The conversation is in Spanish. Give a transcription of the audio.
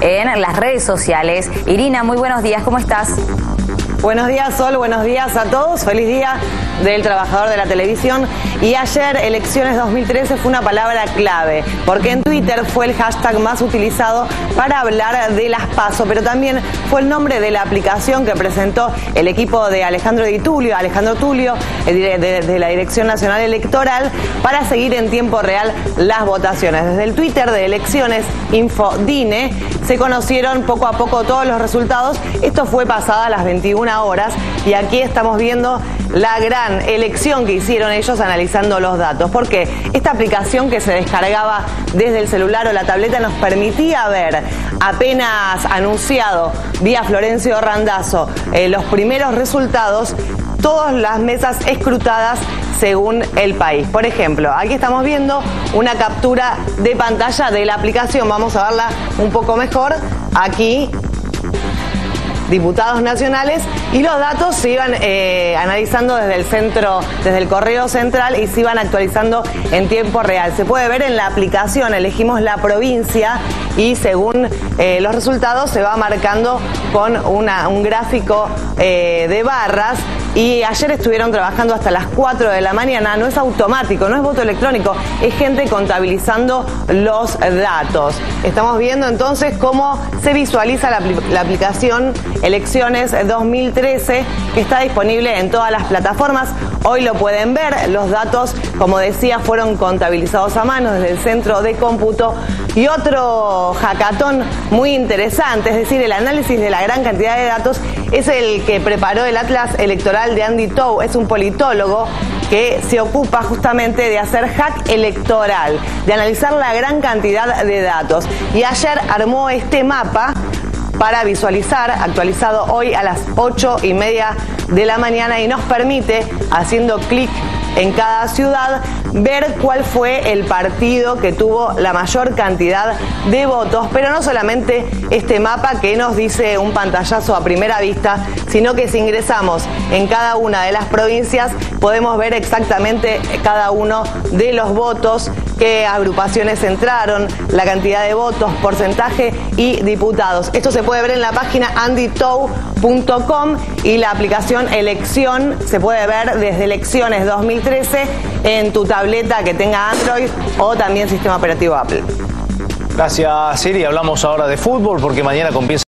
en las redes sociales. Irina, muy buenos días, ¿cómo estás? Buenos días, Sol, buenos días a todos. Feliz día del trabajador de la televisión. Y ayer, elecciones 2013, fue una palabra clave, porque en Twitter fue el hashtag más utilizado para hablar de las PASO, pero también fue el nombre de la aplicación que presentó el equipo de Alejandro Di Tulio, Alejandro Tulio, de, la Dirección Nacional Electoral, para seguir en tiempo real las votaciones. Desde el Twitter de elecciones Infodine se conocieron poco a poco todos los resultados. Esto fue pasada a las 21 horas y aquí estamos viendo la gran elección que hicieron ellos analizando los datos. Porque esta aplicación que se descargaba desde el celular o la tableta nos permitía ver apenas anunciado vía Florencio Randazzo eh, los primeros resultados, todas las mesas escrutadas según el país. Por ejemplo, aquí estamos viendo una captura de pantalla de la aplicación. Vamos a verla un poco mejor. Aquí diputados nacionales y los datos se iban eh, analizando desde el centro, desde el correo central y se iban actualizando en tiempo real. Se puede ver en la aplicación, elegimos la provincia y según eh, los resultados se va marcando con un gráfico eh, de barras y ayer estuvieron trabajando hasta las 4 de la mañana, no es automático, no es voto electrónico, es gente contabilizando los datos. Estamos viendo entonces cómo se visualiza la, la aplicación Elecciones 2013 que está disponible en todas las plataformas. Hoy lo pueden ver, los datos, como decía, fueron contabilizados a mano desde el centro de cómputo y otro hackathon muy interesante, es decir, el análisis de la gran cantidad de datos, es el que preparó el Atlas Electoral de Andy Tow, es un politólogo que se ocupa justamente de hacer hack electoral, de analizar la gran cantidad de datos. Y ayer armó este mapa para visualizar, actualizado hoy a las 8 y media de la mañana y nos permite, haciendo clic en cada ciudad, ver cuál fue el partido que tuvo la mayor cantidad de votos, pero no solamente este mapa que nos dice un pantallazo a primera vista, sino que si ingresamos en cada una de las provincias podemos ver exactamente cada uno de los votos qué agrupaciones entraron, la cantidad de votos, porcentaje y diputados. Esto se puede ver en la página andytow.com y la aplicación Elección se puede ver desde Elecciones 2013 en tu que tenga Android o también sistema operativo Apple. Gracias, Siri. Hablamos ahora de fútbol porque mañana comienza.